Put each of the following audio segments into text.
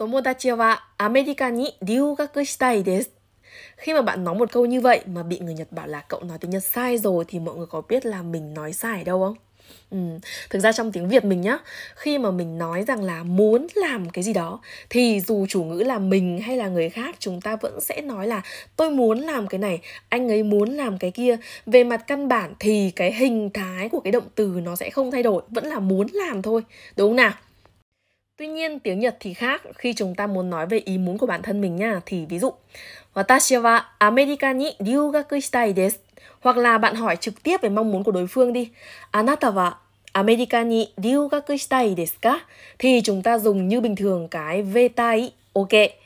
Tomodachi America. Khi mà bạn nói một câu như vậy mà bị người Nhật bảo là cậu nói tiếng Nhật sai rồi thì mọi người có biết là mình nói sai ở đâu không? Ừ. Thực ra trong tiếng Việt mình nhá Khi mà mình nói rằng là muốn làm cái gì đó Thì dù chủ ngữ là mình hay là người khác Chúng ta vẫn sẽ nói là tôi muốn làm cái này Anh ấy muốn làm cái kia Về mặt căn bản thì cái hình thái của cái động từ nó sẽ không thay đổi Vẫn là muốn làm thôi Đúng không nào? Tuy nhiên, tiếng Nhật thì khác khi chúng ta muốn nói về ý muốn của bản thân mình nha, thì ví dụ, Watashi wa Amerika ni ryugaku shitai desu hoặc là bạn hỏi trực tiếp về mong muốn của đối phương đi. Anata wa Amerika ni ryugaku shitai desu ka? Thì chúng ta dùng như bình thường cái vetai. Ok.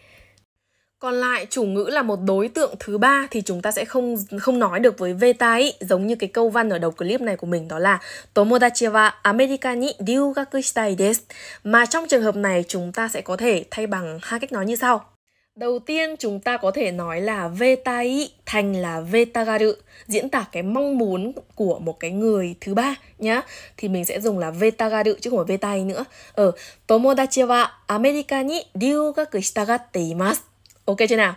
Còn lại, chủ ngữ là một đối tượng thứ ba thì chúng ta sẽ không không nói được với vetai giống như cái câu văn ở đầu clip này của mình đó là Tomodachi wa America ni ryugaku shitai desu. Mà trong trường hợp này, chúng ta sẽ có thể thay bằng hai cách nói như sau. Đầu tiên, chúng ta có thể nói là vetai thành là vetagaru diễn tả cái mong muốn của một cái người thứ ba nhá thì mình sẽ dùng là vetagaru chứ không phải vetai nữa ở tomodachi wa America ni ryugaku shitagatte imasu ok chưa nào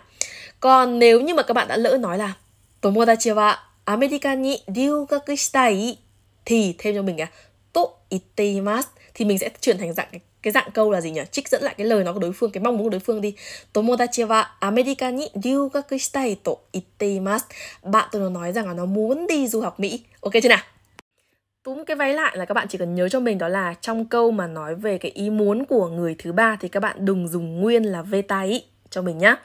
còn nếu như mà các bạn đã lỡ nói là tomodachi wa America ni ryugaku shitai thì thêm cho mình à to itte thì mình sẽ chuyển thành dạng cái dạng câu là gì nhỉ? Trích dẫn lại cái lời nói của đối phương, cái mong muốn của đối phương đi. Tomodachi wa America ni ryugaku shitai to itteimasu. Bạn tôi nó nói rằng là nó muốn đi du học Mỹ. Ok chưa nào? Túm cái váy lại là các bạn chỉ cần nhớ cho mình đó là trong câu mà nói về cái ý muốn của người thứ ba thì các bạn đừng dùng nguyên là vetai cho mình nhá.